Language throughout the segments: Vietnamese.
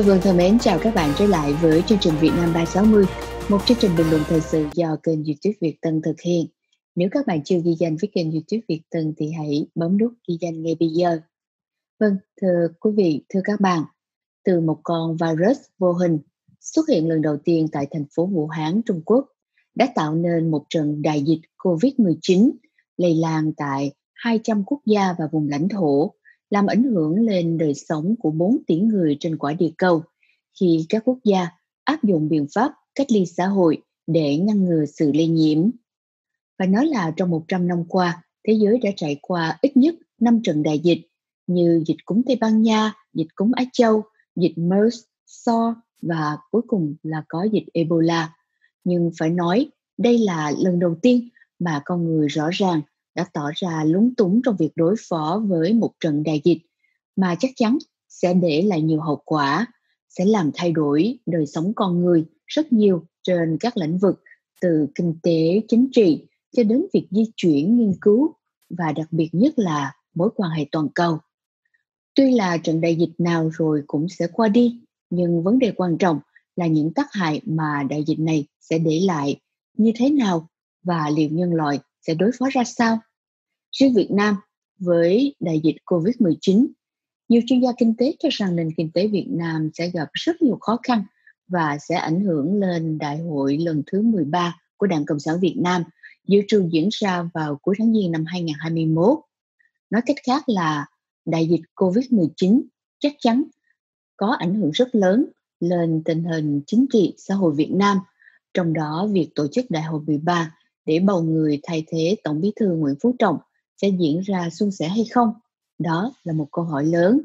Xuân Vương thân mến chào các bạn trở lại với chương trình Việt Nam 360, một chương trình bình luận thời sự do kênh YouTube Việt Tân thực hiện. Nếu các bạn chưa ghi danh với kênh YouTube Việt Tân thì hãy bấm nút ghi danh ngay bây giờ. Vâng, thưa quý vị, thưa các bạn, từ một con virus vô hình xuất hiện lần đầu tiên tại thành phố Vũ Hán, Trung Quốc đã tạo nên một trận đại dịch COVID-19 lây lan tại 200 quốc gia và vùng lãnh thổ làm ảnh hưởng lên đời sống của 4 tỷ người trên quả địa cầu khi các quốc gia áp dụng biện pháp cách ly xã hội để ngăn ngừa sự lây nhiễm. Và nói là trong 100 năm qua, thế giới đã trải qua ít nhất 5 trận đại dịch như dịch cúm Tây Ban Nha, dịch cúm Á Châu, dịch MERS, SARS và cuối cùng là có dịch Ebola. Nhưng phải nói, đây là lần đầu tiên mà con người rõ ràng đã tỏ ra lúng túng trong việc đối phó với một trận đại dịch mà chắc chắn sẽ để lại nhiều hậu quả, sẽ làm thay đổi đời sống con người rất nhiều trên các lĩnh vực từ kinh tế, chính trị cho đến việc di chuyển, nghiên cứu và đặc biệt nhất là mối quan hệ toàn cầu. Tuy là trận đại dịch nào rồi cũng sẽ qua đi, nhưng vấn đề quan trọng là những tác hại mà đại dịch này sẽ để lại như thế nào và liệu nhân loại sẽ đối phó ra sao? Riêng Việt Nam với đại dịch Covid-19, nhiều chuyên gia kinh tế cho rằng nền kinh tế Việt Nam sẽ gặp rất nhiều khó khăn và sẽ ảnh hưởng lên đại hội lần thứ 13 của Đảng Cộng sản Việt Nam dự trù diễn ra vào cuối tháng Giêng năm 2021. Nói cách khác là đại dịch Covid-19 chắc chắn có ảnh hưởng rất lớn lên tình hình chính trị xã hội Việt Nam, trong đó việc tổ chức đại hội 13 để bầu người thay thế Tổng bí thư Nguyễn Phú Trọng sẽ diễn ra suôn sẻ hay không? Đó là một câu hỏi lớn.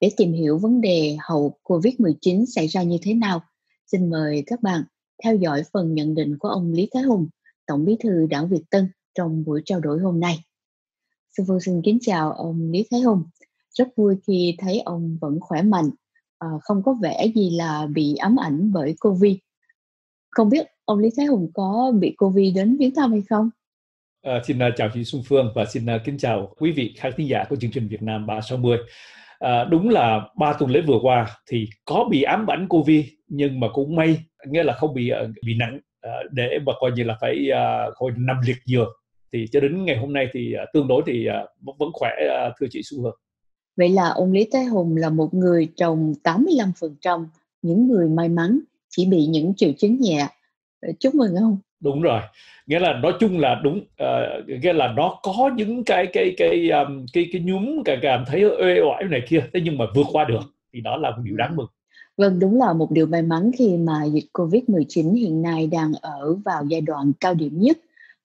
Để tìm hiểu vấn đề hậu Covid-19 xảy ra như thế nào, xin mời các bạn theo dõi phần nhận định của ông Lý Thái Hùng, Tổng bí thư Đảng Việt Tân trong buổi trao đổi hôm nay. Sư Phương vâng, xin kính chào ông Lý Thái Hùng. Rất vui khi thấy ông vẫn khỏe mạnh, à, không có vẻ gì là bị ám ảnh bởi Covid. Không biết ông Lý Thái Hùng có bị Covid đến viếng thăm hay không? Uh, xin uh, chào chị Xuân Phương và xin uh, kính chào quý vị khán thính giả của chương trình Việt Nam 360. Uh, đúng là ba tuần lễ vừa qua thì có bị ám ảnh Covid nhưng mà cũng may nghĩa là không bị bị nặng để mà coi như là phải coi nằm liệt giường thì cho đến ngày hôm nay thì tương đối thì vẫn khỏe thưa chị Xuân Phương. Vậy là ông Lý Thái Hùng là một người trong 85% những người may mắn chỉ bị những triệu chứng nhẹ. Chúc mừng ông. Đúng rồi. Nghĩa là nói chung là đúng uh, nghĩa là nó có những cái cái cái um, cái cái nhúm cái cảm thấy ê oải này kia thế nhưng mà vượt qua được thì đó là một điều đáng mừng. Vâng, đúng là một điều may mắn khi mà dịch Covid-19 hiện nay đang ở vào giai đoạn cao điểm nhất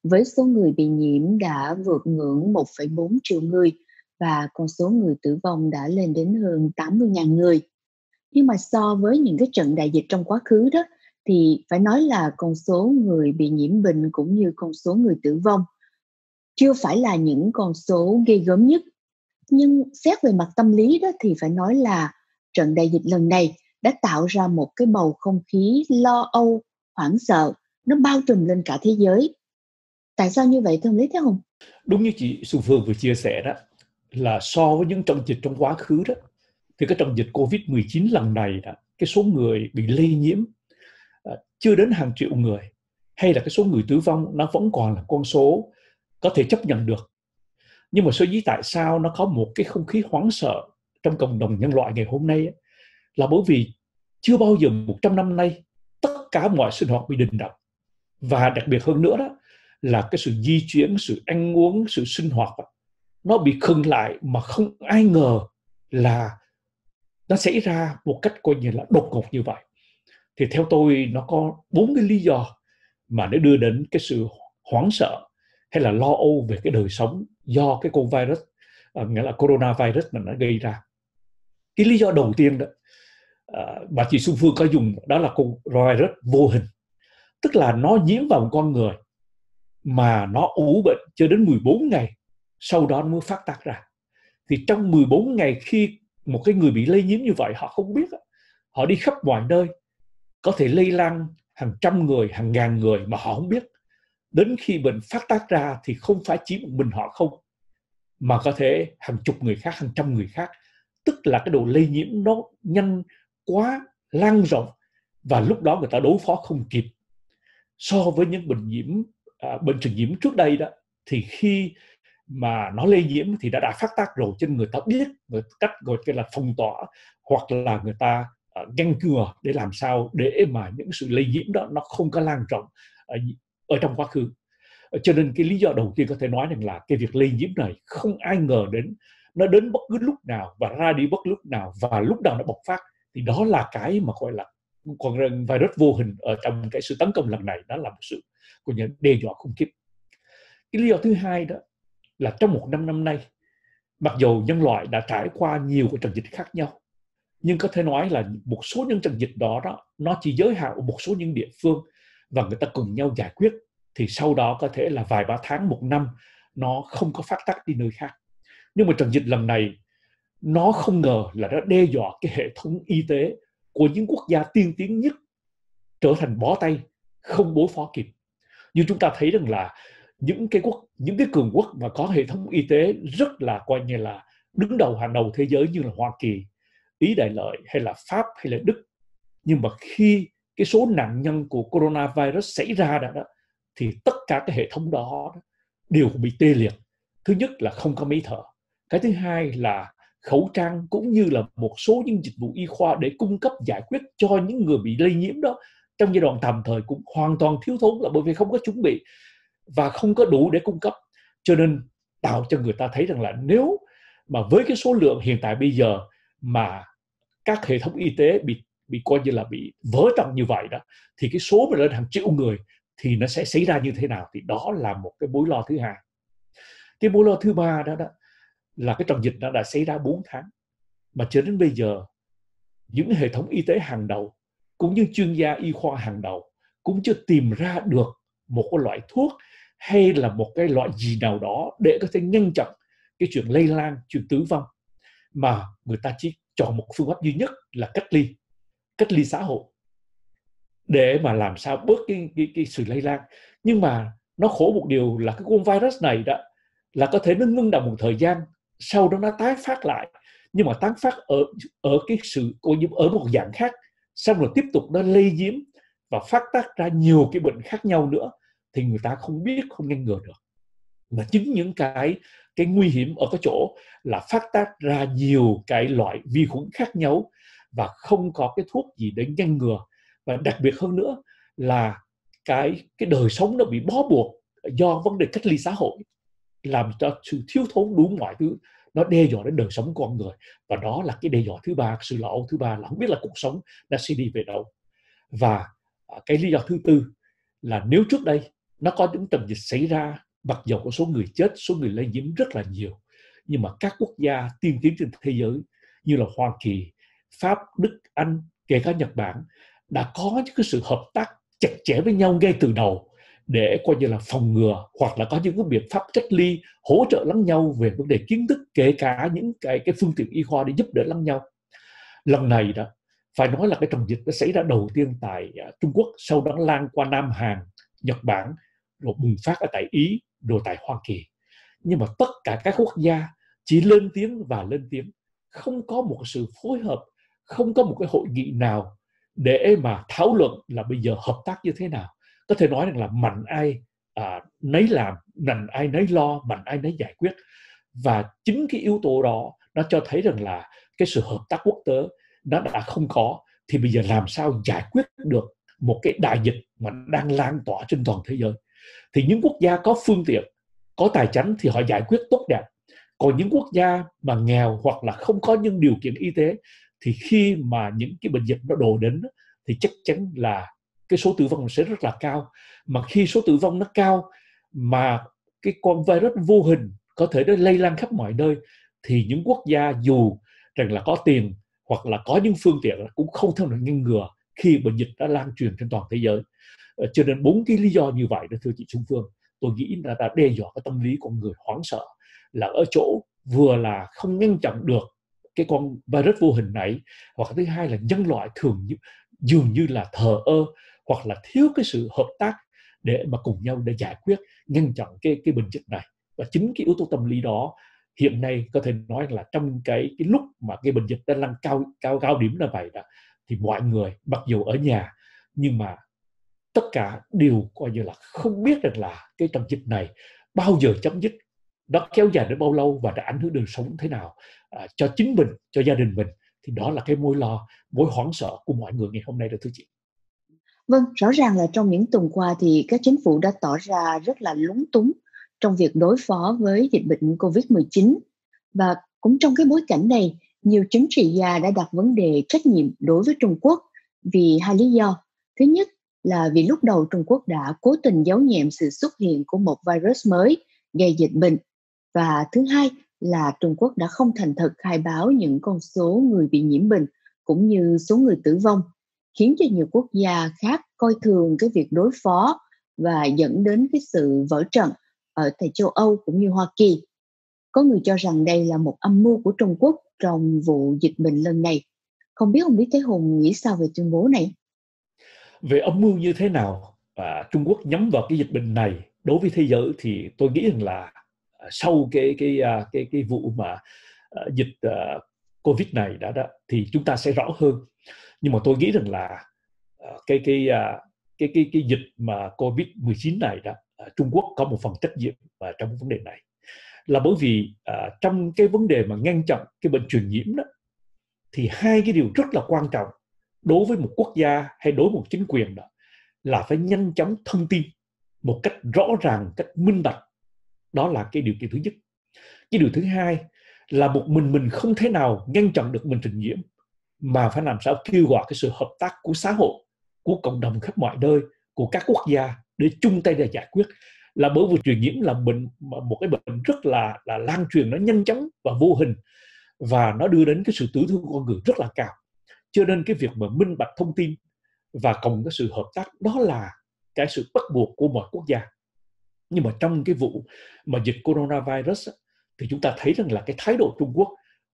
với số người bị nhiễm đã vượt ngưỡng 1,4 triệu người và con số người tử vong đã lên đến hơn 80.000 người. Nhưng mà so với những cái trận đại dịch trong quá khứ đó thì phải nói là con số người bị nhiễm bệnh cũng như con số người tử vong chưa phải là những con số ghê gớm nhất. Nhưng xét về mặt tâm lý đó thì phải nói là trận đại dịch lần này đã tạo ra một cái bầu không khí lo âu, hoảng sợ, nó bao trùm lên cả thế giới. Tại sao như vậy thưa ông lý thế hùng? Đúng như chị xuân phương vừa chia sẻ đó, là so với những trận dịch trong quá khứ đó, thì cái trận dịch covid 19 lần này đó, cái số người bị lây nhiễm chưa đến hàng triệu người, hay là cái số người tử vong nó vẫn còn là con số có thể chấp nhận được. Nhưng mà sở dĩ tại sao nó có một cái không khí hoảng sợ trong cộng đồng nhân loại ngày hôm nay là bởi vì chưa bao giờ 100 năm nay tất cả mọi sinh hoạt bị đình động và đặc biệt hơn nữa đó, là cái sự di chuyển, sự ăn uống, sự sinh hoạt nó bị khừng lại mà không ai ngờ là nó xảy ra một cách coi như là đột ngột như vậy thì theo tôi nó có bốn cái lý do mà nó đưa đến cái sự hoảng sợ hay là lo âu về cái đời sống do cái con virus uh, nghĩa là coronavirus mà nó gây ra. Cái lý do đầu tiên đó uh, bà chị Xuân Phương có dùng đó là con virus vô hình. Tức là nó nhiễm vào một con người mà nó ủ bệnh cho đến 14 ngày sau đó nó mới phát tác ra. Thì trong 14 ngày khi một cái người bị lây nhiễm như vậy họ không biết họ đi khắp mọi nơi có thể lây lan hàng trăm người, hàng ngàn người mà họ không biết. Đến khi bệnh phát tác ra thì không phải chỉ một mình họ không, mà có thể hàng chục người khác, hàng trăm người khác. Tức là cái độ lây nhiễm nó nhanh quá lan rộng và lúc đó người ta đối phó không kịp so với những bệnh nhiễm à, bệnh truyền nhiễm trước đây đó thì khi mà nó lây nhiễm thì đã đã phát tác rồi cho nên người ta biết người cách gọi là phong tỏa hoặc là người ta Ờ, ngăn ngừa để làm sao để mà những sự lây nhiễm đó nó không có lan rộng ờ, ở, ở trong quá khứ. Ờ, cho nên cái lý do đầu tiên có thể nói rằng là cái việc lây nhiễm này không ai ngờ đến nó đến bất cứ lúc nào và ra đi bất cứ lúc nào và lúc nào nó bộc phát thì đó là cái mà gọi là còn virus vô hình ở trong cái sự tấn công lần này đó là một sự của những đe dọa khủng khiếp. Cái lý do thứ hai đó là trong một năm năm nay mặc dù nhân loại đã trải qua nhiều cái trận dịch khác nhau nhưng có thể nói là một số những trận dịch đó đó nó chỉ giới hạn ở một số những địa phương và người ta cùng nhau giải quyết. Thì sau đó có thể là vài ba tháng một năm nó không có phát tác đi nơi khác. Nhưng mà trận dịch lần này nó không ngờ là nó đe dọa cái hệ thống y tế của những quốc gia tiên tiến nhất trở thành bó tay không đối phó kịp. Như chúng ta thấy rằng là những cái quốc những cái cường quốc mà có hệ thống y tế rất là coi như là đứng đầu hàng đầu thế giới như là Hoa Kỳ, Ý Đại Lợi hay là Pháp hay là Đức. Nhưng mà khi cái số nạn nhân của coronavirus xảy ra đó, đó thì tất cả cái hệ thống đó đều bị tê liệt. Thứ nhất là không có máy thở. Cái thứ hai là khẩu trang cũng như là một số những dịch vụ y khoa để cung cấp giải quyết cho những người bị lây nhiễm đó trong giai đoạn tạm thời cũng hoàn toàn thiếu thốn là bởi vì không có chuẩn bị và không có đủ để cung cấp. Cho nên tạo cho người ta thấy rằng là nếu mà với cái số lượng hiện tại bây giờ mà các hệ thống y tế bị bị coi như là bị vỡ tầng như vậy đó thì cái số mà lên hàng triệu người thì nó sẽ xảy ra như thế nào thì đó là một cái mối lo thứ hai. Cái mối lo thứ ba đó đó là cái trận dịch nó đã xảy ra 4 tháng mà cho đến bây giờ những hệ thống y tế hàng đầu cũng như chuyên gia y khoa hàng đầu cũng chưa tìm ra được một cái loại thuốc hay là một cái loại gì nào đó để có thể ngăn chặn cái chuyện lây lan, chuyện tử vong mà người ta chỉ chọn một phương pháp duy nhất là cách ly, cách ly xã hội để mà làm sao bớt cái, cái, cái sự lây lan. Nhưng mà nó khổ một điều là cái con virus này đó là có thể nó ngưng đọng một thời gian sau đó nó tái phát lại nhưng mà tái phát ở ở cái sự ô nhiễm ở một dạng khác xong rồi tiếp tục nó lây nhiễm và phát tác ra nhiều cái bệnh khác nhau nữa thì người ta không biết không ngăn ngừa được mà chính những cái cái nguy hiểm ở cái chỗ là phát tác ra nhiều cái loại vi khuẩn khác nhau và không có cái thuốc gì để ngăn ngừa. Và đặc biệt hơn nữa là cái cái đời sống nó bị bó buộc do vấn đề cách ly xã hội, làm cho sự thiếu thốn đủ mọi thứ, nó đe dọa đến đời sống con người. Và đó là cái đe dọa thứ ba, sự lo âu thứ ba là không biết là cuộc sống nó sẽ đi về đâu. Và à, cái lý do thứ tư là nếu trước đây nó có những trận dịch xảy ra mặc dù có số người chết số người lây nhiễm rất là nhiều nhưng mà các quốc gia tiên tiến trên thế giới như là Hoa Kỳ, Pháp, Đức, Anh, kể cả Nhật Bản đã có những cái sự hợp tác chặt chẽ với nhau ngay từ đầu để coi như là phòng ngừa hoặc là có những cái biện pháp cách ly hỗ trợ lẫn nhau về vấn đề kiến thức kể cả những cái cái phương tiện y khoa để giúp đỡ lẫn nhau. Lần này đó phải nói là cái trận dịch nó xảy ra đầu tiên tại à, Trung Quốc sau đó lan qua Nam Hàn Nhật Bản rồi bùng phát ở tại Ý đồ tại Hoa Kỳ. Nhưng mà tất cả các quốc gia chỉ lên tiếng và lên tiếng. Không có một sự phối hợp không có một cái hội nghị nào để mà thảo luận là bây giờ hợp tác như thế nào. Có thể nói rằng là mạnh ai à, nấy làm mạnh ai nấy lo mạnh ai nấy giải quyết. Và chính cái yếu tố đó nó cho thấy rằng là cái sự hợp tác quốc tế nó đã không có. Thì bây giờ làm sao giải quyết được một cái đại dịch mà đang lan tỏa trên toàn thế giới? Thì những quốc gia có phương tiện, có tài chính thì họ giải quyết tốt đẹp. Còn những quốc gia mà nghèo hoặc là không có những điều kiện y tế, thì khi mà những cái bệnh dịch nó đổ đến thì chắc chắn là cái số tử vong sẽ rất là cao. Mà khi số tử vong nó cao, mà cái con virus vô hình có thể nó lây lan khắp mọi nơi, thì những quốc gia dù rằng là có tiền hoặc là có những phương tiện cũng không thể nào ngăn ngừa khi bệnh dịch đã lan truyền trên toàn thế giới. Ờ, cho nên bốn cái lý do như vậy đó, thưa chị Trung Phương, tôi nghĩ là đã đe dọa cái tâm lý của người hoảng sợ là ở chỗ vừa là không ngăn chặn được cái con virus vô hình này, hoặc thứ hai là nhân loại thường dường như là thờ ơ hoặc là thiếu cái sự hợp tác để mà cùng nhau để giải quyết, ngăn chặn cái cái bệnh dịch này. Và chính cái yếu tố tâm lý đó hiện nay có thể nói là trong cái cái lúc mà cái bệnh dịch đang lăn cao cao cao điểm là vậy đó, thì mọi người, mặc dù ở nhà nhưng mà tất cả đều coi như là không biết rằng là cái trận dịch này bao giờ chấm dứt nó kéo dài đến bao lâu và đã ảnh hưởng đời sống thế nào à, cho chính mình cho gia đình mình. Thì đó là cái mối lo mối hoảng sợ của mọi người ngày hôm nay đó thưa chị. Vâng, rõ ràng là trong những tuần qua thì các chính phủ đã tỏ ra rất là lúng túng trong việc đối phó với dịch bệnh COVID-19 và cũng trong cái bối cảnh này, nhiều chính trị gia đã đặt vấn đề trách nhiệm đối với Trung Quốc vì hai lý do. Thứ nhất là vì lúc đầu Trung Quốc đã cố tình giấu nhẹm sự xuất hiện của một virus mới gây dịch bệnh và thứ hai là Trung Quốc đã không thành thật khai báo những con số người bị nhiễm bệnh cũng như số người tử vong, khiến cho nhiều quốc gia khác coi thường cái việc đối phó và dẫn đến cái sự vỡ trận ở tại châu Âu cũng như Hoa Kỳ. Có người cho rằng đây là một âm mưu của Trung Quốc trong vụ dịch bệnh lần này. Không biết ông Lý Thế Hùng nghĩ sao về tuyên bố này? Về âm mưu như thế nào à, Trung Quốc nhắm vào cái dịch bệnh này đối với thế giới thì tôi nghĩ rằng là à, sau cái cái cái cái cái vụ mà à, dịch uh, Covid này đã, đã thì chúng ta sẽ rõ hơn. Nhưng mà tôi nghĩ rằng là uh, cái cái uh, cái cái cái dịch mà Covid 19 này đó uh, Trung Quốc có một phần trách nhiệm uh, trong vấn đề này. Là bởi vì uh, trong cái vấn đề mà ngăn chặn cái bệnh truyền nhiễm đó thì hai cái điều rất là quan trọng đối với một quốc gia hay đối với một chính quyền đó, là phải nhanh chóng thông tin một cách rõ ràng cách minh bạch. Đó là cái điều kiện thứ nhất. Cái điều thứ hai là một mình mình không thể nào ngăn chặn được bệnh truyền nhiễm mà phải làm sao kêu gọi cái sự hợp tác của xã hội, của cộng đồng khắp mọi nơi, của các quốc gia để chung tay để giải quyết. Là bởi vì truyền nhiễm là bệnh một cái bệnh rất là là lan truyền, nó nhanh chóng và vô hình, và nó đưa đến cái sự tử thương con người rất là cao cho nên cái việc mà minh bạch thông tin và cộng cái sự hợp tác, đó là cái sự bắt buộc của mọi quốc gia. Nhưng mà trong cái vụ mà dịch coronavirus thì chúng ta thấy rằng là cái thái độ Trung Quốc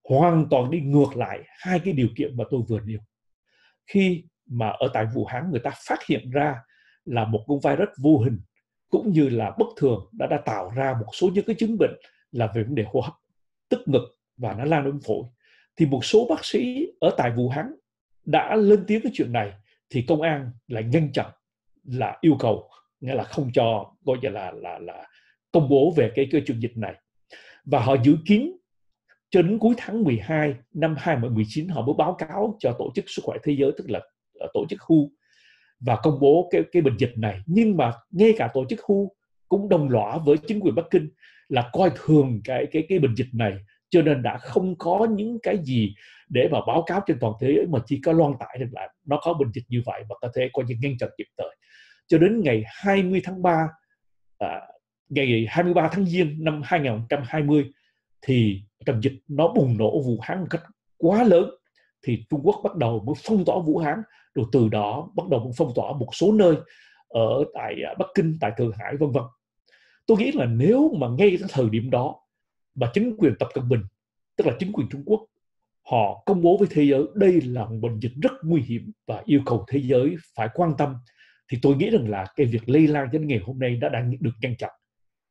hoàn toàn đi ngược lại hai cái điều kiện mà tôi vừa nêu. Khi mà ở tại Vũ Hán người ta phát hiện ra là một con virus vô hình cũng như là bất thường đã đã tạo ra một số những cái chứng bệnh là về vấn đề hô hấp, tức ngực và nó lan đến phổi. Thì một số bác sĩ ở tại Vũ Hán đã lên tiếng cái chuyện này thì công an lại ngăn chặn là yêu cầu nghĩa là không cho gọi là là là, là công bố về cái cái chuyện dịch này. Và họ dự kiến cho đến cuối tháng 12 năm 2019 họ mới báo cáo cho tổ chức sức khỏe thế giới tức là ờ, tổ chức WHO và công bố cái cái bệnh dịch này. Nhưng mà ngay cả tổ chức WHO cũng đồng lõa với chính quyền Bắc Kinh là coi thường cái cái cái bệnh dịch này cho nên đã không có những cái gì để mà báo cáo trên toàn thế giới mà chỉ có loan tải được là nó có bệnh dịch như vậy và có thể coi như ngăn chặn kịp thời cho đến ngày 20 tháng 3 à, ngày 23 tháng Giêng năm 2020 thì trận dịch nó bùng nổ Vũ Hán một cách quá lớn thì Trung Quốc bắt đầu mới phong tỏa Vũ Hán rồi từ đó bắt đầu mới phong tỏa một số nơi ở tại à, Bắc Kinh, tại Thượng Hải vân vân. Tôi nghĩ là nếu mà ngay cái thời điểm đó và chính quyền Tập Cận Bình tức là chính quyền Trung Quốc họ công bố với thế giới đây là một bệnh dịch rất nguy hiểm và yêu cầu thế giới phải quan tâm. Thì tôi nghĩ rằng là cái việc lây lan đến ngày hôm nay đã đang được ngăn chặn.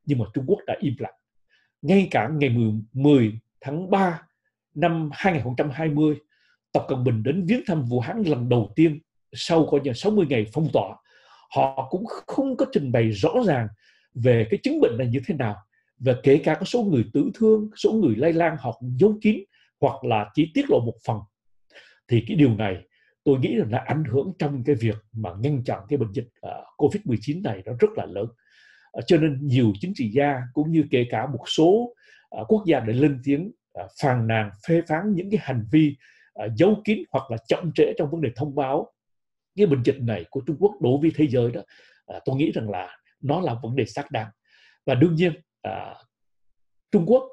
Nhưng mà Trung Quốc đã im lặng. Ngay cả ngày 10, 10 tháng 3 năm 2020 Tập Cận Bình đến viếng thăm Vũ Hán lần đầu tiên sau coi như 60 ngày phong tỏa. Họ cũng không có trình bày rõ ràng về cái chứng bệnh này như thế nào và kể cả có số người tử thương số người lây lan họ giấu kín hoặc là chỉ tiết lộ một phần. Thì cái điều này tôi nghĩ là nó ảnh hưởng trong cái việc mà ngăn chặn cái bệnh dịch à, uh, Covid-19 này nó rất là lớn. Uh, cho nên nhiều chính trị gia cũng như kể cả một số uh, quốc gia để lên tiếng uh, phàn nàn phê phán những cái hành vi uh, giấu kín hoặc là chậm trễ trong vấn đề thông báo cái bệnh dịch này của Trung Quốc đối với thế giới đó. Tôi nghĩ rằng là nó là vấn đề xác đáng. Và đương nhiên à, Trung Quốc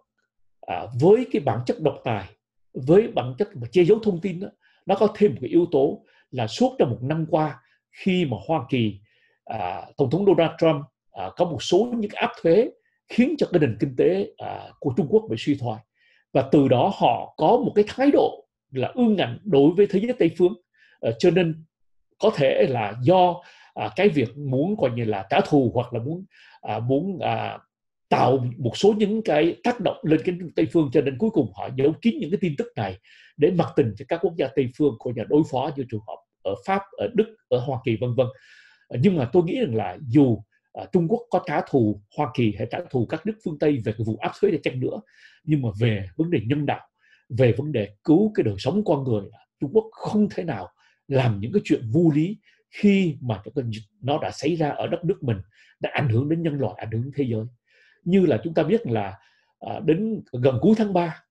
à, với cái bản chất độc tài với bản chất mà che giấu thông tin đó, nó có thêm một cái yếu tố là suốt trong một năm qua khi mà Hoa Kỳ à, tổng thống Donald Trump à, có một số những áp thuế khiến cho cái nền kinh tế à, của Trung Quốc bị suy thoái. Và từ đó họ có một cái thái độ là ương ngạnh đối với thế giới Tây phương à, cho nên có thể là do à, cái việc muốn coi như là trả thù hoặc là muốn à, muốn à, tạo một số những cái tác động lên cái Tây phương cho nên cuối cùng họ giấu kín những cái tin tức này để mặc tình cho các quốc gia Tây phương của nhà đối phó như trường hợp ở Pháp, ở Đức, ở Hoa Kỳ vân vân. Nhưng mà tôi nghĩ rằng là dù à, Trung Quốc có trả thù Hoa Kỳ hay trả thù các nước phương Tây về cái vụ áp thuế để chăng nữa, nhưng mà về vấn đề nhân đạo, về vấn đề cứu cái đời sống con người, Trung Quốc không thể nào làm những cái chuyện vô lý khi mà nó đã xảy ra ở đất nước mình đã ảnh hưởng đến nhân loại ảnh hưởng đến thế giới như là chúng ta biết là à, đến gần cuối tháng 3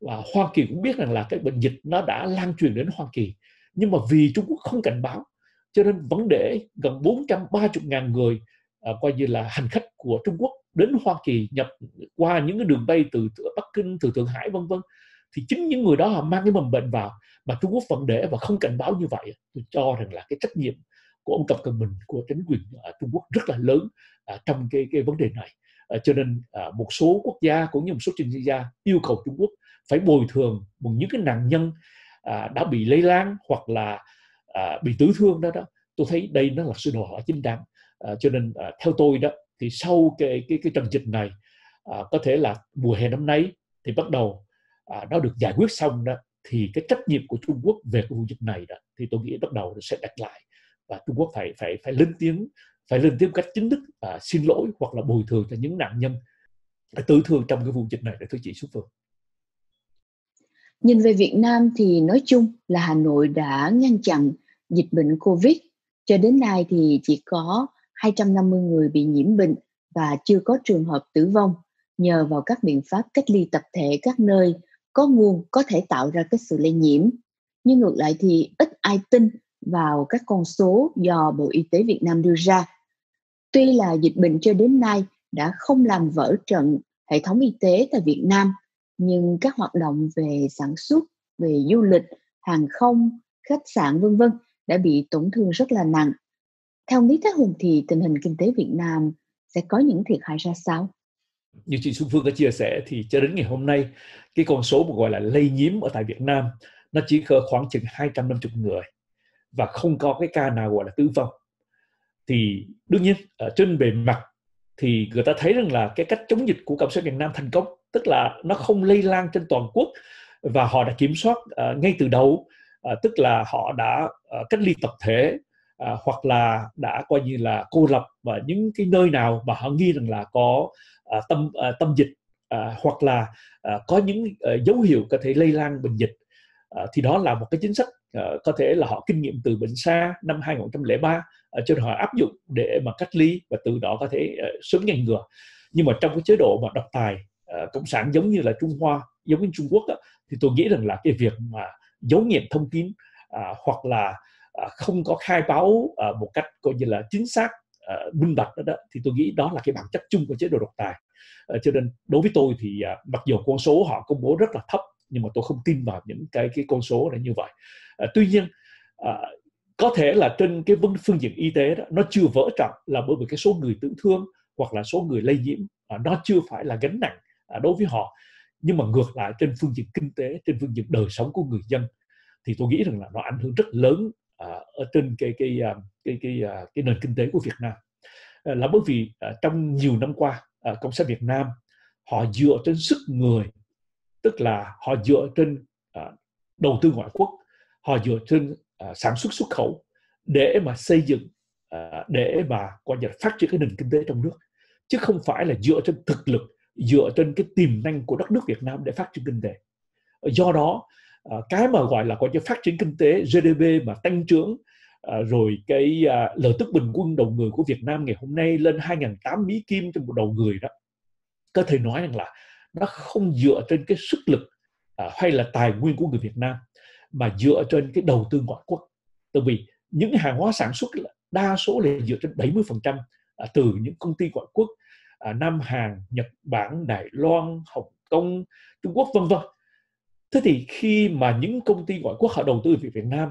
và Hoa Kỳ cũng biết rằng là cái bệnh dịch nó đã lan truyền đến Hoa Kỳ. Nhưng mà vì Trung Quốc không cảnh báo cho nên vấn đề gần 430.000 người à, coi như là hành khách của Trung Quốc đến Hoa Kỳ nhập qua những cái đường bay từ, từ Bắc Kinh từ Thượng Hải vân vân thì chính những người đó họ mang cái mầm bệnh vào. Mà Trung Quốc vẫn để và không cảnh báo như vậy tôi cho rằng là cái trách nhiệm của ông Tập Cận Bình của chính quyền Trung Quốc rất là lớn à, trong cái cái vấn đề này à, cho nên à, một số quốc gia cũng như một số chuyên gia yêu cầu Trung Quốc phải bồi thường một những cái nạn nhân à, đã bị lây lan hoặc là à, bị tử thương đó đó. Tôi thấy đây nó là sự đòi hỏi chính đáng. À, cho nên à, theo tôi đó thì sau cái cái cái trận dịch này à, có thể là mùa hè năm nay thì bắt đầu à, nó được giải quyết xong đó thì cái trách nhiệm của Trung Quốc về cái vụ dịch này đó thì tôi nghĩ bắt đầu sẽ đặt lại và Trung Quốc phải phải phải lên tiếng phải lên tiếng cách chính thức à, xin lỗi hoặc là bồi thường cho những nạn nhân tử thương trong cái vụ dịch này để thưa chị Xuất Phương. Nhìn về Việt Nam thì nói chung là Hà Nội đã ngăn chặn dịch bệnh Covid. Cho đến nay thì chỉ có 250 người bị nhiễm bệnh và chưa có trường hợp tử vong nhờ vào các biện pháp cách ly tập thể các nơi có nguồn có thể tạo ra cái sự lây nhiễm. Nhưng ngược lại thì ít ai tin vào các con số do Bộ Y tế Việt Nam đưa ra. Tuy là dịch bệnh cho đến nay đã không làm vỡ trận hệ thống y tế tại Việt Nam, nhưng các hoạt động về sản xuất, về du lịch, hàng không, khách sạn vân vân đã bị tổn thương rất là nặng. Theo Lý Thế Hùng thì tình hình kinh tế Việt Nam sẽ có những thiệt hại ra sao? Như chị Xuân Phương đã chia sẻ thì cho đến ngày hôm nay cái con số mà gọi là lây nhiễm ở tại Việt Nam nó chỉ khoảng chừng 250 người và không có cái ca nào gọi là tử vong thì đương nhiên ở trên bề mặt thì người ta thấy rằng là cái cách chống dịch của cộng sản Việt Nam thành công tức là nó không lây lan trên toàn quốc và họ đã kiểm soát uh, ngay từ đầu uh, tức là họ đã uh, cách ly tập thể uh, hoặc là đã coi như là cô lập và những cái nơi nào mà họ nghi rằng là có uh, tâm uh, tâm dịch uh, hoặc là uh, có những uh, dấu hiệu có thể lây lan bệnh dịch. Ờ, thì đó là một cái chính sách ờ, có thể là họ kinh nghiệm từ bệnh xa năm 2003 ờ, cho nên họ áp dụng để mà cách ly và từ đó có thể sớm ngăn ngừa. Nhưng mà trong cái chế độ mà độc tài cộng sản giống như là Trung Hoa giống như Trung Quốc đó, thì tôi nghĩ rằng là cái việc mà giấu nhiệm thông tin à, hoặc là à, không có khai báo một cách coi như là chính xác minh bạch đó, đó thì tôi nghĩ đó là cái bản chất chung của chế độ độc tài. Cho nên đối với tôi thì à, mặc dù con số họ công bố rất là thấp nhưng mà tôi không tin vào những cái cái con số này như vậy. À, tuy nhiên à, có thể là trên cái phương diện y tế đó nó chưa vỡ trận là bởi vì cái số người tử thương hoặc là số người lây nhiễm à, nó chưa phải là gánh nặng à, đối với họ. Nhưng mà ngược lại trên phương diện kinh tế trên phương diện đời sống của người dân thì tôi nghĩ rằng là nó ảnh hưởng rất lớn à, ở trên cái cái à, cái cái cái, cái, cái nền kinh tế của Việt Nam. À, là bởi vì à, trong nhiều năm qua à, công sản Việt Nam họ dựa trên sức người tức là họ dựa trên uh, đầu tư ngoại quốc họ dựa trên uh, sản xuất xuất khẩu để mà xây dựng uh, để mà coi như là phát triển cái nền kinh tế trong nước. Chứ không phải là dựa trên thực lực dựa trên cái tiềm năng của đất nước Việt Nam để phát triển kinh tế. Do đó uh, cái mà gọi là coi như phát triển kinh tế GDP mà tăng trưởng uh, rồi cái uh, lợi tức bình quân đầu người của Việt Nam ngày hôm nay lên 2.800 Mỹ Kim trên một đầu người đó có thể nói rằng là nó không dựa trên cái sức lực à, hay là tài nguyên của người Việt Nam mà dựa trên cái đầu tư ngoại quốc tại vì những hàng hóa sản xuất đa số là dựa trên 70% à, từ những công ty ngoại quốc à, Nam Hàn, Nhật Bản, Đài Loan, Hồng Kông, Trung Quốc vân vân. Thế thì khi mà những công ty ngoại quốc họ đầu tư về Việt Nam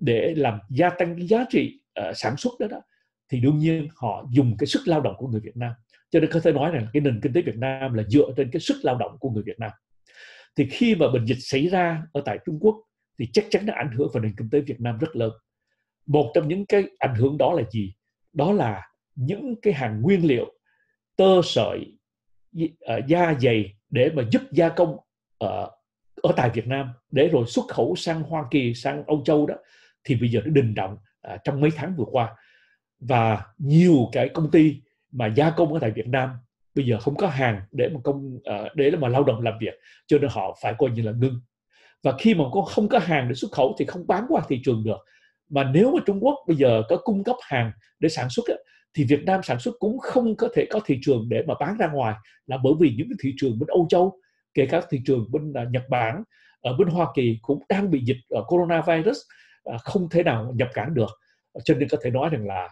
để làm gia tăng cái giá trị uh, sản xuất đó đó thì đương nhiên họ dùng cái sức lao động của người Việt Nam cho nên có thể nói rằng cái nền kinh tế Việt Nam là dựa trên cái sức lao động của người Việt Nam. Thì khi mà bệnh dịch xảy ra ở tại Trung Quốc thì chắc chắn nó ảnh hưởng vào nền kinh tế Việt Nam rất lớn. Một trong những cái ảnh hưởng đó là gì? Đó là những cái hàng nguyên liệu tơ sợi ờ, da dày để mà giúp gia công ở ở tại Việt Nam. Để rồi xuất khẩu sang Hoa Kỳ, sang Âu Châu đó, thì bây giờ nó đình động à, trong mấy tháng vừa qua. Và nhiều cái công ty mà gia công ở tại Việt Nam bây giờ không có hàng để mà công ờ, để mà lao động làm việc, cho nên họ phải coi như là ngưng. Và khi mà có không có hàng để xuất khẩu thì không bán qua thị trường được. Mà nếu mà Trung Quốc bây giờ có cung cấp hàng để sản xuất thì Việt Nam sản xuất cũng không có thể có thị trường để mà bán ra ngoài, là bởi vì những cái thị trường bên Âu Châu, kể cả thị trường bên à, Nhật Bản, ở bên Hoa Kỳ cũng đang bị dịch ờ, coronavirus à, không thể nào nhập cảng được. Cho nên có thể nói rằng là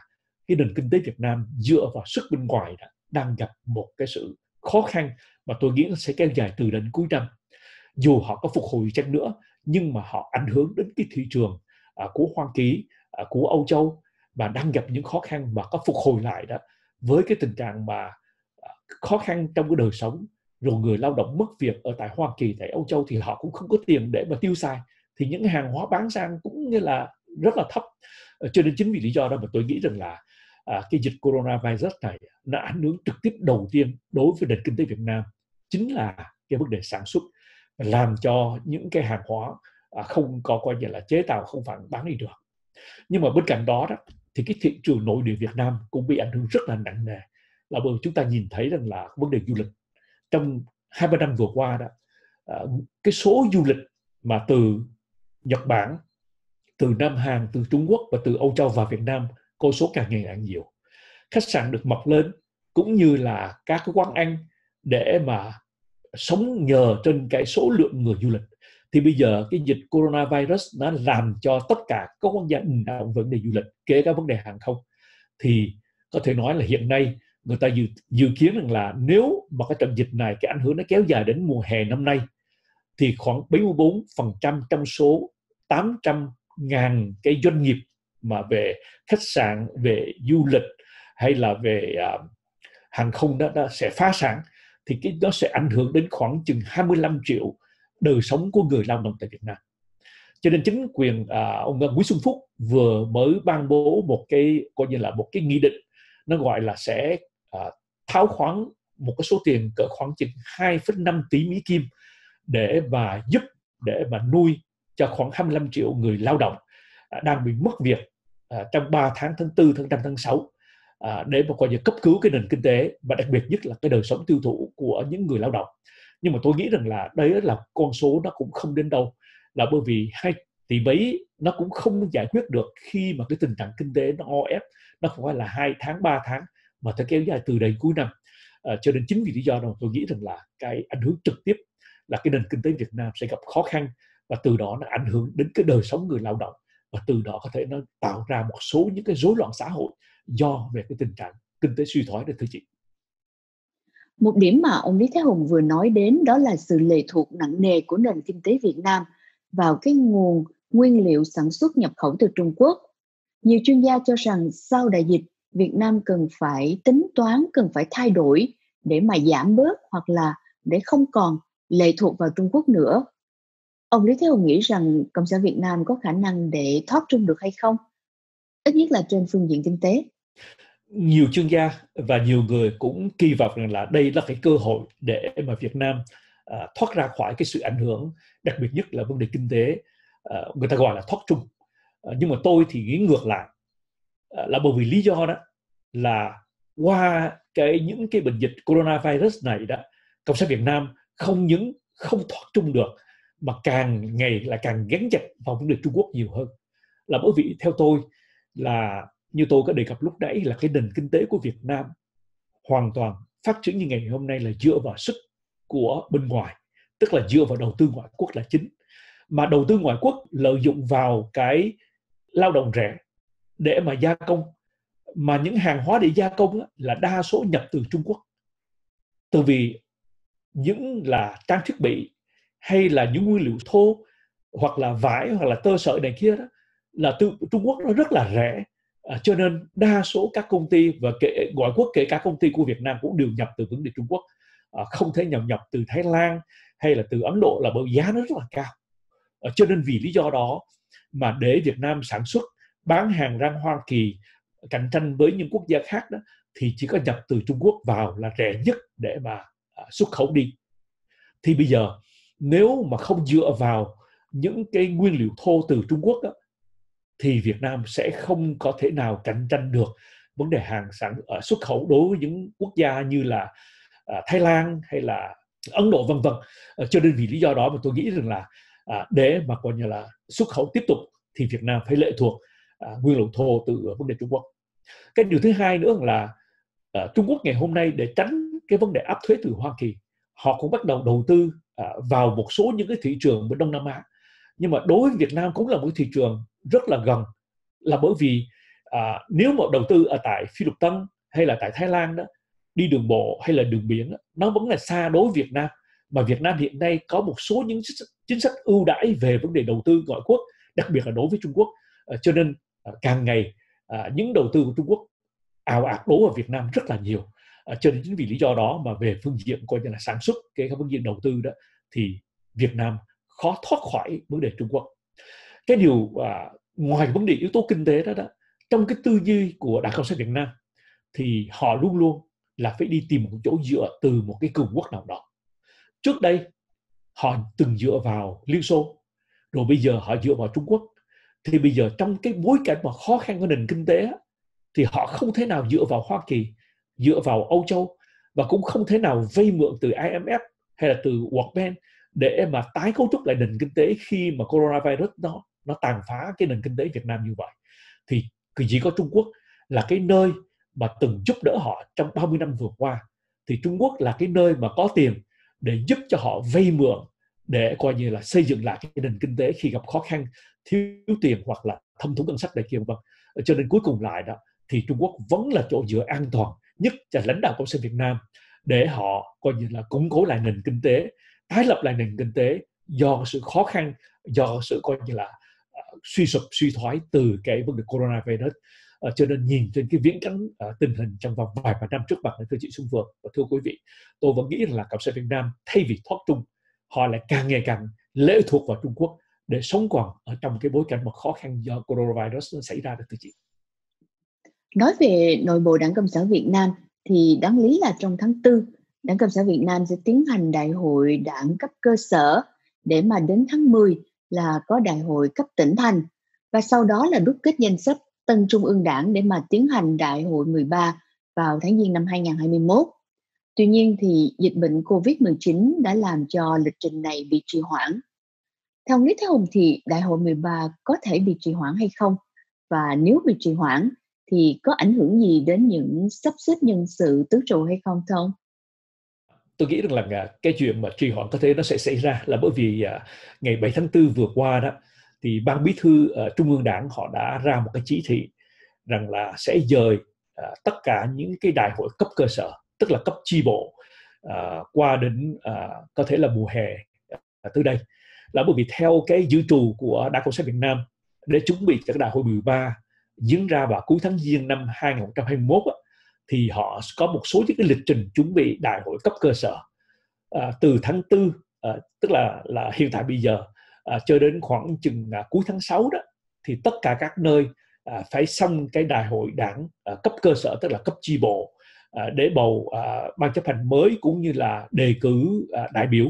cái nền kinh tế Việt Nam dựa vào sức bên ngoài đã, đang gặp một cái sự khó khăn mà tôi nghĩ nó sẽ kéo dài từ đến cuối năm. Dù họ có phục hồi chăng nữa nhưng mà họ ảnh hưởng đến cái thị trường à, của Hoa Kỳ à, của Âu Châu và đang gặp những khó khăn mà có phục hồi lại đó. Với cái tình trạng mà à, khó khăn trong cái đời sống rồi người lao động mất việc ở tại Hoa Kỳ tại Âu Châu thì họ cũng không có tiền để mà tiêu xài thì những hàng hóa bán sang cũng như là rất là thấp. Ờ, cho nên chính vì lý do đó mà tôi nghĩ rằng là à, cái dịch coronavirus này nó ảnh hưởng trực tiếp đầu tiên đối với nền kinh tế Việt Nam chính là cái vấn đề sản xuất làm cho những cái hàng hóa à, không có coi như là chế tạo không phải bán đi được. Nhưng mà bên cạnh đó đó thì cái thị trường nội địa Việt Nam cũng bị ảnh hưởng rất là nặng nề. Là bởi chúng ta nhìn thấy rằng là vấn đề du lịch. Trong hai ba năm vừa qua đó à, cái số du lịch mà từ Nhật Bản từ Nam Hàn từ Trung Quốc và từ Âu Châu vào Việt Nam con số càng ngày càng nhiều. Khách sạn được mọc lên cũng như là các cái quán ăn để mà sống nhờ trên cái số lượng người du lịch. Thì bây giờ cái dịch coronavirus nó làm cho tất cả các quốc gia nào vấn đề du lịch kể cả vấn đề hàng không. Thì có thể nói là hiện nay người ta dự, dự kiến rằng là nếu mà cái trận dịch này cái ảnh hưởng nó kéo dài đến mùa hè năm nay thì khoảng 74% trong số 800 ngàn cái doanh nghiệp mà về khách sạn, về du lịch hay là về uh, hàng không đó, đó sẽ phá sản thì cái đó sẽ ảnh hưởng đến khoảng chừng 25 triệu đời sống của người lao động tại Việt Nam. Cho nên chính quyền à, ông à, Nguyễn Xuân Phúc vừa mới ban bố một cái coi như là một cái nghị định nó gọi là sẽ à, tháo khoáng một cái số tiền cỡ khoảng chừng 2,5 tỷ Mỹ Kim để mà giúp để mà nuôi cho khoảng 25 triệu người lao động À, đang bị mất việc à, trong 3 tháng tháng 4, tháng 5, tháng 6 à, để mà coi như cấp cứu cái nền kinh tế và đặc biệt nhất là cái đời sống tiêu thụ của những người lao động. Nhưng mà tôi nghĩ rằng là đấy là con số nó cũng không đến đâu là bởi vì hai tỷ mấy nó cũng không giải quyết được khi mà cái tình trạng kinh tế nó o ép nó không phải là hai tháng ba tháng mà phải kéo dài từ đây cuối năm. À, cho nên chính vì lý do đó tôi nghĩ rằng là cái ảnh hưởng trực tiếp là cái nền kinh tế Việt Nam sẽ gặp khó khăn và từ đó nó ảnh hưởng đến cái đời sống người lao động và từ đó có thể nó tạo ra một số những cái rối loạn xã hội do về cái tình trạng kinh tế suy thoái đấy thưa chị một điểm mà ông Lý Thái Hùng vừa nói đến đó là sự lệ thuộc nặng nề của nền kinh tế Việt Nam vào cái nguồn nguyên liệu sản xuất nhập khẩu từ Trung Quốc. Nhiều chuyên gia cho rằng sau đại dịch, Việt Nam cần phải tính toán, cần phải thay đổi để mà giảm bớt hoặc là để không còn lệ thuộc vào Trung Quốc nữa. Ông Lý Thế Hùng nghĩ rằng Cộng sản Việt Nam có khả năng để thoát trung được hay không? Ít nhất là trên phương diện kinh tế nhiều chuyên gia và nhiều người cũng kỳ vọng rằng là đây là cái cơ hội để mà Việt Nam à, thoát ra khỏi cái sự ảnh hưởng đặc biệt nhất là vấn đề kinh tế à, người ta gọi là thoát trung À, nhưng mà tôi thì nghĩ ngược lại à, là bởi vì lý do đó là qua cái những cái bệnh dịch coronavirus này đó cộng sản Việt Nam không những không thoát trung được mà càng ngày là càng gắn chặt vào vấn đề Trung Quốc nhiều hơn. Là bởi vì theo tôi là, như tôi có đề cập lúc nãy, là cái nền kinh tế của Việt Nam hoàn toàn phát triển như ngày hôm nay là dựa vào sức của bên ngoài, tức là dựa vào đầu tư ngoại quốc là chính. Mà đầu tư ngoại quốc lợi dụng vào cái lao động rẻ để mà gia công, mà những hàng hóa để gia công là đa số nhập từ Trung Quốc. Từ vì những là trang thiết bị hay là những nguyên liệu thô hoặc là vải hoặc là tơ sợi này kia đó là từ Trung Quốc nó rất là rẻ. À, cho nên đa số các công ty và kể ngoại quốc kể cả công ty của Việt Nam cũng đều nhập từ vấn đề Trung Quốc. À, không thể nhập nhập từ Thái Lan hay là từ Ấn Độ là bởi giá nó rất là cao. À, cho nên vì lý do đó mà để Việt Nam sản xuất bán hàng ra Hoa Kỳ cạnh tranh với những quốc gia khác đó thì chỉ có nhập từ Trung Quốc vào là rẻ nhất để mà à, xuất khẩu đi. Thì bây giờ nếu mà không dựa vào những cái nguyên liệu thô từ Trung Quốc đó, thì Việt Nam sẽ không có thể nào cạnh tranh được vấn đề hàng sản uh, xuất khẩu đối với những quốc gia như là uh, Thái Lan hay là Ấn Độ vân vân. Uh, cho nên vì lý do đó mà tôi nghĩ rằng là uh, để mà coi như là xuất khẩu tiếp tục thì Việt Nam phải lệ thuộc uh, nguyên liệu thô từ vấn đề Trung Quốc. Cái điều thứ hai nữa là uh, Trung Quốc ngày hôm nay để tránh cái vấn đề áp thuế từ Hoa Kỳ, họ cũng bắt đầu đầu tư À, vào một số những cái thị trường bên Đông Nam Á. Nhưng mà đối với Việt Nam cũng là một thị trường rất là gần là bởi vì à, nếu mà đầu tư ở tại Phi Lục Tân hay là tại Thái Lan đó đi đường bộ hay là đường biển đó, nó vẫn là xa đối với Việt Nam. Mà Việt Nam hiện nay có một số những chính sách ưu đãi về vấn đề đầu tư ngoại quốc đặc biệt là đối với Trung Quốc. À, cho nên à, càng ngày à, những đầu tư của Trung Quốc ảo ạt đổ vào Việt Nam rất là nhiều à, cho nên chính vì lý do đó mà về phương diện coi như là sản xuất cái phương diện đầu tư đó thì Việt Nam khó thoát khỏi vấn đề Trung Quốc. Cái điều à, ngoài vấn đề yếu tố kinh tế đó đó trong cái tư duy của đảng cộng sản việt nam thì họ luôn luôn là phải đi tìm một chỗ dựa từ một cái cường quốc nào đó. Trước đây họ từng dựa vào liên xô rồi bây giờ họ dựa vào trung quốc. Thì bây giờ trong cái bối cảnh mà khó khăn của nền kinh tế thì họ không thể nào dựa vào hoa kỳ dựa vào âu châu và cũng không thể nào vay mượn từ imf hay là từ world bank để mà tái cấu trúc lại nền kinh tế khi mà coronavirus nó nó tàn phá cái nền kinh tế Việt Nam như vậy. Thì chỉ có Trung Quốc là cái nơi mà từng giúp đỡ họ trong 30 năm vừa qua. Thì Trung Quốc là cái nơi mà có tiền để giúp cho họ vay mượn để coi như là xây dựng lại cái nền kinh tế khi gặp khó khăn, thiếu tiền hoặc là thâm thủng ngân sách này kia vân. Cho nên cuối cùng lại đó, thì Trung Quốc vẫn là chỗ dựa an toàn nhất cho lãnh đạo cộng sản Việt Nam để họ coi như là củng cố lại nền kinh tế tái lập lại nền kinh tế do sự khó khăn do sự coi như là ờ, suy sụp suy thoái từ cái vấn đề coronavirus. Uh, cho nên nhìn trên cái viễn cảnh uh, tình hình trong vòng vài ba năm trước mặt thưa chị Xuân Vượng và thưa quý vị tôi vẫn nghĩ là cộng sản Việt Nam thay vì thoát trung họ lại càng ngày càng lệ thuộc vào Trung Quốc để sống còn ở trong cái bối cảnh mà khó khăn do coronavirus xảy ra được thưa chị nói về nội bộ đảng cộng sản Việt Nam thì đáng lý là trong tháng 4 đảng cộng sản Việt Nam sẽ tiến hành đại hội đảng cấp cơ sở để mà đến tháng 10 là có đại hội cấp tỉnh thành và sau đó là đúc kết danh sách tân trung ương đảng để mà tiến hành đại hội 13 vào tháng Giêng năm 2021. Tuy nhiên thì dịch bệnh COVID-19 đã làm cho lịch trình này bị trì hoãn. Theo Lý Thế Hùng thì đại hội 13 có thể bị trì hoãn hay không? Và nếu bị trì hoãn thì có ảnh hưởng gì đến những sắp xếp nhân sự tứ trụ hay không không? tôi nghĩ rằng là à, cái chuyện mà trì hoãn có thể nó sẽ xảy ra là bởi vì à, ngày 7 tháng 4 vừa qua đó thì ban bí thư uh, trung ương đảng họ đã ra một cái chỉ thị rằng là sẽ dời uh, tất cả những cái đại hội cấp cơ sở tức là cấp chi bộ uh, qua đến uh, có thể là mùa hè uh, tới đây là bởi vì theo cái dự trù của đảng cộng sản việt nam để chuẩn bị cho cái đại hội 13 diễn ra vào cuối tháng giêng năm 2021 á, thì họ có một số những cái lịch trình chuẩn bị đại hội cấp cơ sở. À, từ tháng tư à, tức là là hiện tại bây giờ à, cho đến khoảng chừng à, cuối tháng 6 đó thì tất cả các nơi à, phải xong cái đại hội đảng à, cấp cơ sở tức là cấp chi bộ à, để bầu à, ban chấp hành mới cũng như là đề cử à, đại biểu.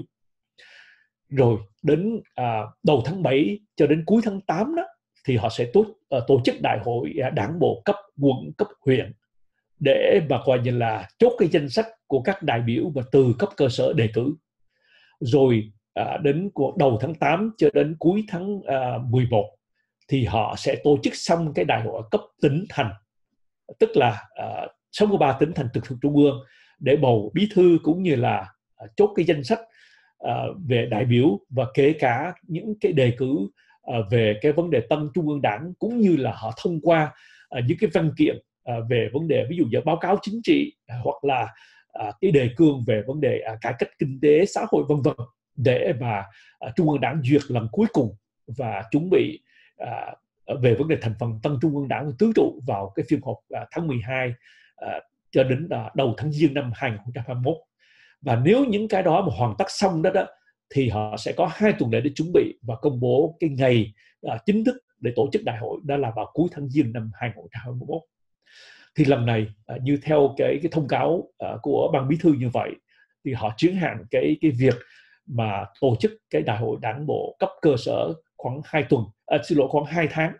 Rồi đến à, đầu tháng 7 cho đến cuối tháng 8 đó thì họ sẽ tổ, ờ, tổ chức đại hội à, đảng bộ cấp quận cấp huyện để mà coi như là chốt cái danh sách của các đại biểu mà từ cấp cơ sở đề cử. Rồi à, đến đầu tháng 8 cho đến cuối tháng à, 11 thì họ sẽ tổ chức xong cái đại hội cấp tỉnh thành. Tức là à, 63 tỉnh thành trực thuộc trung ương để bầu bí thư cũng như là à, chốt cái danh sách à, về đại biểu và kể cả những cái đề cử Ờ, về cái vấn đề tân trung ương đảng cũng như là họ thông qua ờ, những cái văn kiện ờ, về vấn đề ví dụ như báo cáo chính trị hoặc là cái đề cương về vấn đề cải cách kinh tế, xã hội, vân vân để mà trung ương đảng duyệt lần cuối cùng và chuẩn bị về vấn đề thành phần tân trung ương đảng tứ trụ vào cái phiên họp tháng 12 cho đến đầu tháng giêng năm 2021 và nếu những cái đó mà hoàn tất xong đó đó thì họ sẽ có hai tuần lễ để chuẩn bị và công bố cái ngày à, chính thức để tổ chức đại hội đó là vào cuối tháng giêng năm 2021 thì lần này à, như theo cái cái thông cáo à, của ban bí thư như vậy thì họ chuyển hạn cái cái việc mà tổ chức cái đại hội đảng bộ cấp cơ sở khoảng 2 tuần à, xin lỗi khoảng 2 tháng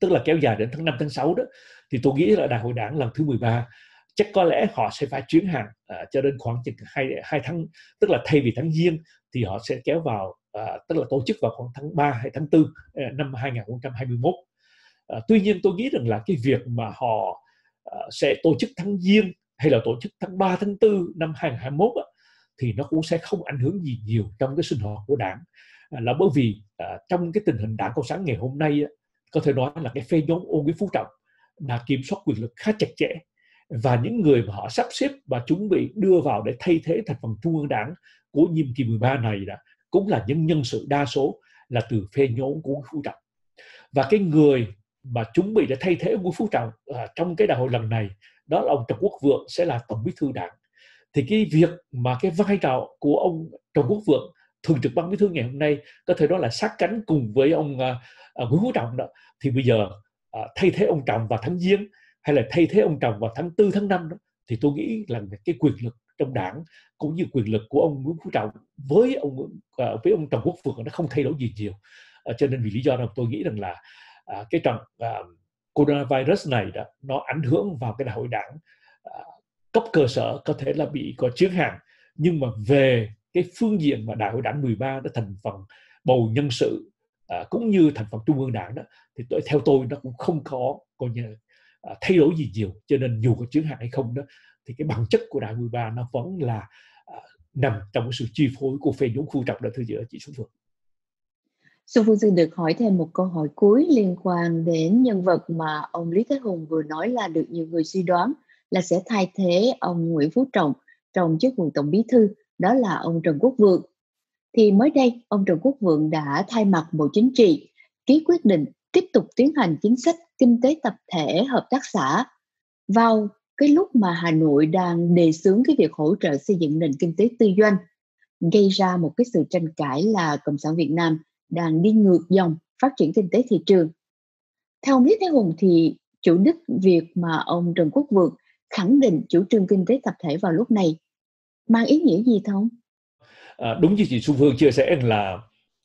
tức là kéo dài đến tháng 5 tháng 6 đó. Thì tôi nghĩ là đại hội đảng lần thứ 13 chắc có lẽ họ sẽ phải chuyển hàng uh, cho đến khoảng chừng hai hai tháng tức là thay vì tháng giêng thì họ sẽ kéo vào à, tức là tổ chức vào khoảng tháng 3 hay tháng 4 à, năm 2021 À, tuy nhiên tôi nghĩ rằng là cái việc mà họ à, sẽ tổ chức tháng giêng hay là tổ chức tháng 3 tháng 4 năm 2021 á, thì nó cũng sẽ không ảnh hưởng gì nhiều trong cái sinh hoạt của đảng. À, là bởi vì à, trong cái tình hình đảng cộng sản ngày hôm nay á, có thể nói là cái phe nhóm ô Nguyễn Phú Trọng đã kiểm soát quyền lực khá chặt chẽ và những người mà họ sắp xếp và chuẩn bị đưa vào để thay thế thành phần trung ương đảng của nhiệm kỳ 13 này đã cũng là những nhân sự đa số là từ phe nhóm của Nguyễn Phú Trọng. Và cái người mà chuẩn bị để thay thế Nguyễn Phú Trọng à, trong cái đại hội lần này đó là ông Trần Quốc Vượng sẽ là tổng bí thư đảng. Thì cái việc mà cái vai trò của ông Trần Quốc Vượng thường trực ban bí thư ngày hôm nay có thể đó là sát cánh cùng với ông à, à, Nguyễn Phú Trọng đó thì bây giờ à, thay thế ông Trọng vào tháng giêng hay là thay thế ông Trọng vào tháng 4 tháng 5 đó thì tôi nghĩ là cái quyền lực trong đảng cũng như quyền lực của ông Nguyễn Phú Trọng với ông à, với ông Trần Quốc Vượng nó không thay đổi gì nhiều. À, cho nên vì lý do đó tôi nghĩ rằng là à, cái trận coronavirus này đó nó ảnh hưởng vào cái đại hội đảng cấp cơ sở có thể là bị có chiến hàng. Nhưng mà về cái phương diện mà đại hội đảng 13 đã thành phần bầu nhân sự à, cũng như thành phần trung ương đảng đó thì tôi, theo tôi nó cũng không có coi như à, thay đổi gì nhiều. Cho nên dù có chiến hạn hay không đó thì cái bản chất của đại 13 nó vẫn là uh, nằm trong cái sự chi phối của phe nhóm khu trọc đã thư giữa chị Xuân Phượng. Xuân Phương xin được hỏi thêm một câu hỏi cuối liên quan đến nhân vật mà ông Lý Thế Hùng vừa nói là được nhiều người suy đoán là sẽ thay thế ông Nguyễn Phú Trọng trong chức vụ tổng bí thư đó là ông Trần Quốc Vượng. Thì mới đây, ông Trần Quốc Vượng đã thay mặt Bộ Chính trị ký quyết định tiếp tục tiến hành chính sách kinh tế tập thể hợp tác xã vào cái lúc mà Hà Nội đang đề xướng cái việc hỗ trợ xây dựng nền kinh tế tư doanh gây ra một cái sự tranh cãi là Cộng sản Việt Nam đang đi ngược dòng phát triển kinh tế thị trường. Theo ông Lý Thế Hùng thì chủ đích việc mà ông Trần Quốc Vượng khẳng định chủ trương kinh tế tập thể vào lúc này mang ý nghĩa gì không? À, đúng như chị Xuân Phương chia sẻ là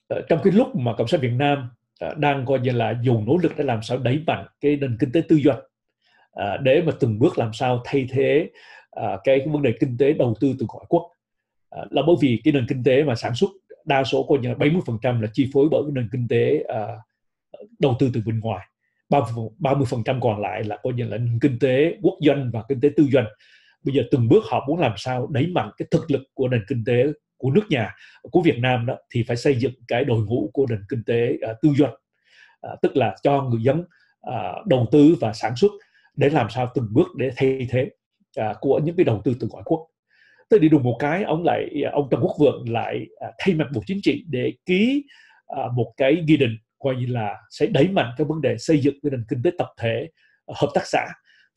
ờ, trong cái lúc mà cộng sản Việt Nam ờ, đang coi như là dùng nỗ lực để làm sao đẩy mạnh cái nền kinh tế tư doanh Ờ, để mà từng bước làm sao thay thế cái, cái vấn đề kinh tế đầu tư từ ngoại quốc. Ờ, là bởi vì cái nền kinh tế mà sản xuất đa số coi như là 70% là chi phối bởi cái nền kinh tế đầu tư từ bên ngoài. 30% còn lại là coi như là nền kinh tế quốc doanh và kinh tế tư doanh. Bây giờ từng bước họ muốn làm sao đẩy mạnh cái thực lực của nền kinh tế của nước nhà của Việt Nam đó thì phải xây dựng cái đội ngũ của nền kinh tế uh, tư doanh. Uh, tức là cho người dân uh, đầu tư và sản xuất để làm sao từng bước để thay thế uh, của những cái đầu tư từ ngoại quốc. Tới đi đùng một cái ông lại à, ông Trần Quốc Vượng lại uh, thay mặt bộ chính trị để ký uh, một cái nghị định coi như là sẽ đẩy mạnh cái vấn đề xây dựng cái nền kinh tế tập thể uh, hợp tác xã.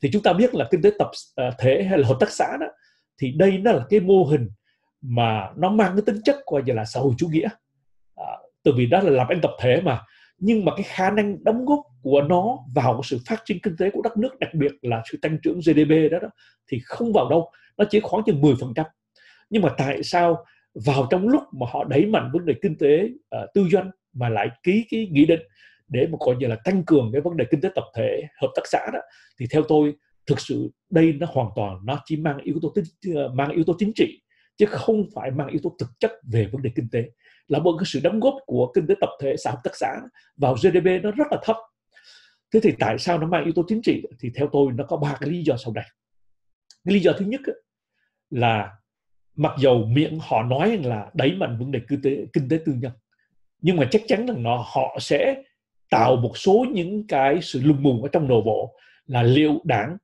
Thì chúng ta biết là kinh tế tập uh, thể hay là hợp tác xã đó thì đây nó là cái mô hình mà nó mang cái tính chất coi như là xã hội chủ nghĩa. À, từ vì đó là làm ăn tập thể mà nhưng mà cái khả năng đóng góp của nó vào sự phát triển kinh tế của đất nước đặc biệt là sự tăng trưởng GDP đó, đó thì không vào đâu. Nó chỉ khoảng chừng 10% nhưng mà tại sao vào trong lúc mà họ đẩy mạnh vấn đề kinh tế uh, tư doanh mà lại ký cái nghị định để mà coi như là tăng cường cái vấn đề kinh tế tập thể hợp tác xã đó thì theo tôi thực sự đây nó hoàn toàn nó chỉ mang yếu tố tính ờ, mang yếu tố chính trị chứ không phải mang yếu tố thực chất về vấn đề kinh tế là một cái sự đóng góp của kinh tế tập thể, xã hợp tác xã vào GDP nó rất là thấp. Thế thì tại sao nó mang yếu tố chính trị? Thì theo tôi nó có ba cái lý do sau đây. Cái lý do thứ nhất là mặc dầu miệng họ nói là đẩy mạnh vấn đề kinh tế kinh tế tư nhân, nhưng mà chắc chắn rằng nó, họ sẽ tạo một số những cái sự lùng mùng ở trong nội bộ là liệu đảng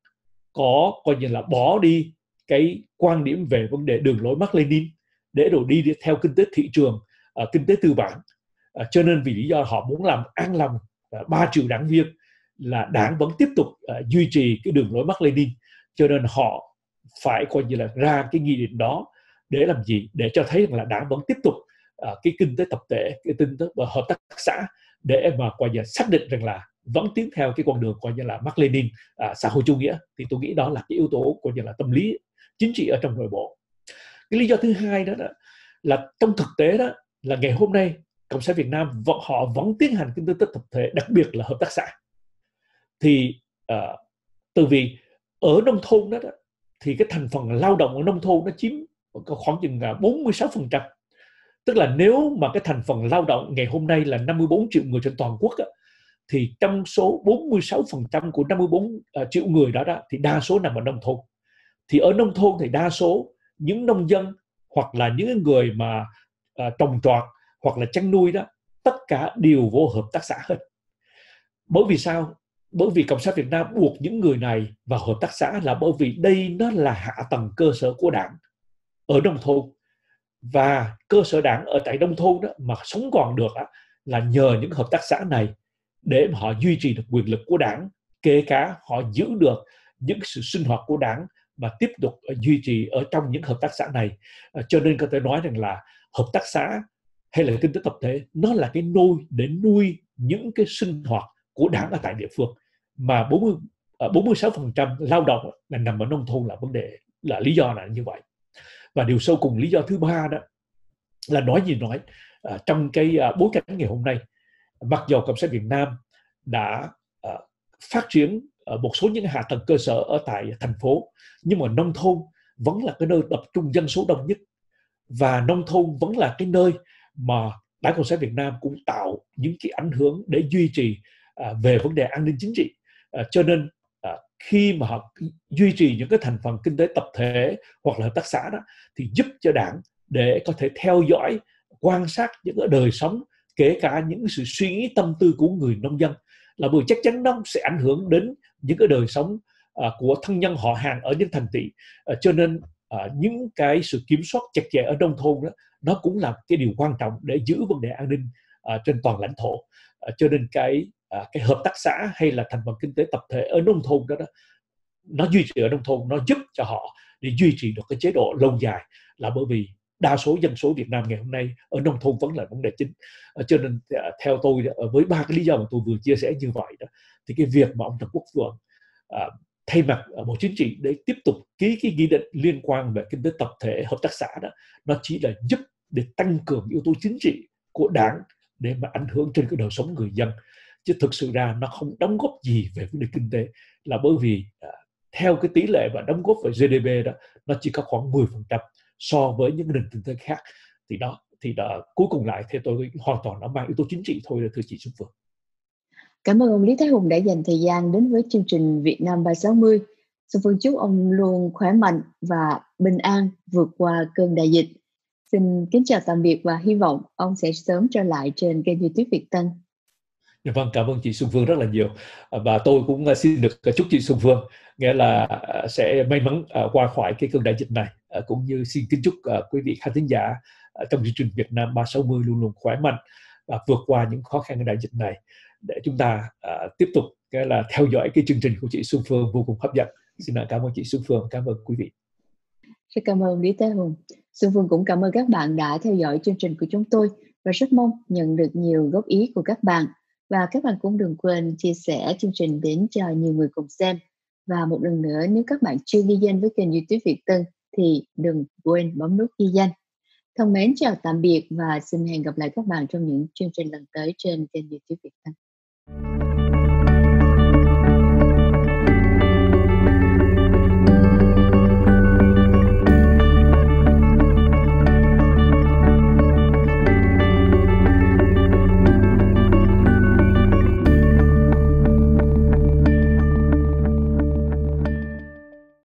có coi như là bỏ đi cái quan điểm về vấn đề đường lối Mark Lenin để rồi đi theo kinh tế thị trường uh, kinh tế tư bản. Uh, cho nên vì lý do họ muốn làm an lòng à, uh, 3 triệu đảng viên là đảng vẫn tiếp tục uh, duy trì cái đường lối Mark Lenin. Cho nên họ phải coi như là ra cái nghị định đó để làm gì? Để cho thấy rằng là đảng vẫn tiếp tục uh, cái kinh tế tập thể cái kinh tế và hợp tác xã để mà coi như là xác định rằng là vẫn tiến theo cái con đường coi như là Mark Lenin à, xã hội chủ nghĩa. Thì tôi nghĩ đó là cái yếu tố coi như là tâm lý chính trị ở trong nội bộ. Cái lý do thứ hai đó, đó là trong thực tế đó là ngày hôm nay cộng sản Việt Nam vẫn họ vẫn tiến hành kinh tế tập thể đặc biệt là hợp tác xã. Thì uh, từ vì ở nông thôn đó, đó thì cái thành phần lao động ở nông thôn nó chiếm khoảng chừng à, 46% tức là nếu mà cái thành phần lao động ngày hôm nay là 54 triệu người trên toàn quốc á, thì trong số 46% của 54 à, triệu người đó đó thì đa số nằm ở nông thôn. Thì ở nông thôn thì đa số những nông dân hoặc là những người mà à, trồng trọt hoặc là chăn nuôi đó tất cả đều vô hợp tác xã hết. Bởi vì sao? Bởi vì cộng sản việt nam buộc những người này vào hợp tác xã là bởi vì đây nó là hạ tầng cơ sở của đảng ở nông thôn. Và cơ sở đảng ở tại nông thôn đó mà sống còn được đó, là nhờ những hợp tác xã này để mà họ duy trì được quyền lực của đảng kể cả họ giữ được những sự sinh hoạt của đảng mà tiếp tục duy trì ở trong những hợp tác xã này. À, cho nên có thể nói rằng là hợp tác xã hay là kinh tế tập thể nó là cái nôi để nuôi những cái sinh hoạt của đảng ở tại địa phương. Mà 40 46% à, lao động là nằm ở nông thôn là vấn đề là lý do là như vậy. Và điều sâu cùng lý do thứ ba đó là nói gì nói à, trong cái à, bối cảnh ngày hôm nay mặc dù cộng sản Việt Nam đã à, phát triển một số những hạ tầng cơ sở ở tại thành phố nhưng mà nông thôn vẫn là cái nơi tập trung dân số đông nhất và nông thôn vẫn là cái nơi mà Đảng Cộng sản Việt Nam cũng tạo những cái ảnh hưởng để duy trì à, về vấn đề an ninh chính trị. À, cho nên à, khi mà họ duy trì những cái thành phần kinh tế tập thể hoặc là hợp tác xã đó thì giúp cho đảng để có thể theo dõi quan sát những cái đời sống kể cả những sự suy nghĩ tâm tư của người nông dân. Là bởi chắc chắn nó sẽ ảnh hưởng đến những cái đời sống à, của thân nhân họ hàng ở những thành thị. À, cho nên à, những cái sự kiểm soát chặt chẽ ở nông thôn đó nó cũng là cái điều quan trọng để giữ vấn đề an ninh à, trên toàn lãnh thổ. À, cho nên cái à, cái hợp tác xã hay là thành phần kinh tế tập thể ở nông thôn đó, đó nó duy trì ở nông thôn nó giúp cho họ để duy trì được cái chế độ lâu dài là bởi vì đa số dân số Việt Nam ngày hôm nay ở nông thôn vẫn là vấn đề chính. Cho nên theo tôi với ba cái lý do mà tôi vừa chia sẻ như vậy đó thì cái việc mà ông Trần Quốc Vượng thay mặt ờ, Bộ Chính trị để tiếp tục ký cái nghị định liên quan về kinh tế tập thể hợp tác xã đó nó chỉ là giúp để tăng cường yếu tố chính trị của đảng để mà ảnh hưởng trên cái đời sống người dân chứ thực sự ra nó không đóng góp gì về vấn đề kinh tế là bởi vì à, theo cái tỷ lệ và đóng góp về GDP đó nó chỉ có khoảng 10% so với những nền kinh tế khác thì đó thì đó, cuối cùng lại theo tôi hoàn toàn nó mang yếu tố chính trị thôi là thưa chị Xuân Phương. Cảm ơn ông Lý Thái Hùng đã dành thời gian đến với chương trình Việt Nam 360. Xuân Phương chúc ông luôn khỏe mạnh và bình an vượt qua cơn đại dịch. Xin kính chào tạm biệt và hy vọng ông sẽ sớm trở lại trên kênh YouTube Việt Tân. Dạ vâng, cảm ơn chị Xuân Phương rất là nhiều. À, và tôi cũng à, xin được chúc chị Xuân Phương nghĩa là à, sẽ may mắn qua khỏi cái cơn đại dịch này cũng như xin kính chúc quý vị khán thính giả trong chương trình Việt Nam 360 luôn luôn khỏe mạnh và vượt qua những khó khăn của đại dịch này để chúng ta uh, tiếp tục cái là theo dõi cái chương trình của chị Xuân Phương vô cùng hấp dẫn. Xin cảm ơn chị Xuân Phương, cảm ơn quý vị. Xin cảm ơn Lý Thế Hùng. Xuân Phương cũng cảm ơn các bạn đã theo dõi chương trình của chúng tôi và rất mong nhận được nhiều góp ý của các bạn. Và các bạn cũng đừng quên chia sẻ chương trình đến cho nhiều người cùng xem. Và một lần nữa nếu các bạn chưa ghi danh với kênh youtube Việt Tân thì đừng quên bấm nút ghi danh. Thân mến chào tạm biệt và xin hẹn gặp lại các bạn trong những chương trình lần tới trên kênh youtube Việt Tân. you